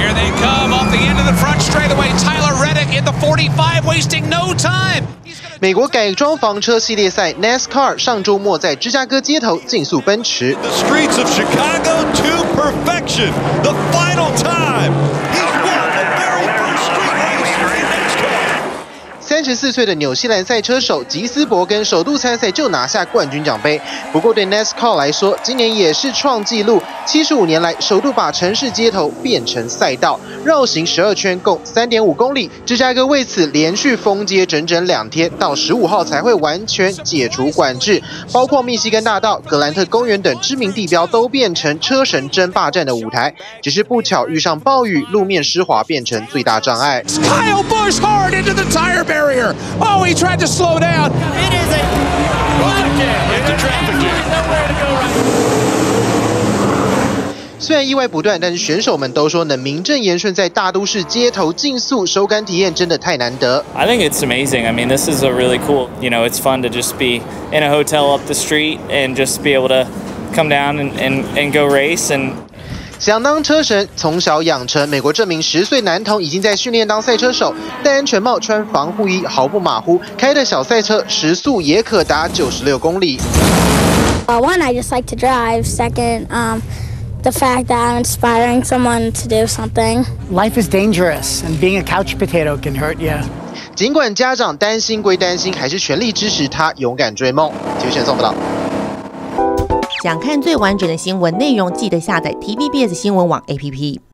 Here they come off the end of the front straightaway. Tyler Reddick in the 45, wasting no time. 美国改装房车系列赛 NASCAR 上周末在芝加哥街头竞速奔驰。The streets of Chicago to perfection. The final time. 三十四岁的纽西兰赛车手吉斯伯根首度参赛就拿下冠军奖杯。不过对 NASCAR 来说，今年也是创纪录，七十五年来首度把城市街头变成赛道，绕行十二圈，共三点五公里。芝加哥为此连续封街整整两天，到十五号才会完全解除管制。包括密西根大道、格兰特公园等知名地标都变成车神争霸战的舞台。只是不巧遇上暴雨，路面湿滑变成最大障碍。Oh, he tried to slow down. It is a block jam. Into traffic jam. Nowhere to go right 虽然意外不断，但是选手们都说能名正言顺在大都市街头竞速，手感体验真的太难得。 I think it's amazing. I mean, this is a really cool, you know, it's fun to just be in a hotel up the street and just be able to come down and, and, and go race and 想当车神，从小养成。美国这名十岁男童已经在训练当赛车手，戴安全帽、穿防护衣，毫不马虎，开的小赛车时速也可达九十六公里。Uh, one, I just like to drive. Second, um, the fact that I'm inspiring someone to do something. Life is dangerous, and being a couch potato can hurt you. 尽管家长担心归担心，还是全力支持他勇敢追梦。体育选送报道。想看最完整的新闻内容，记得下载 TVBS 新闻网 APP。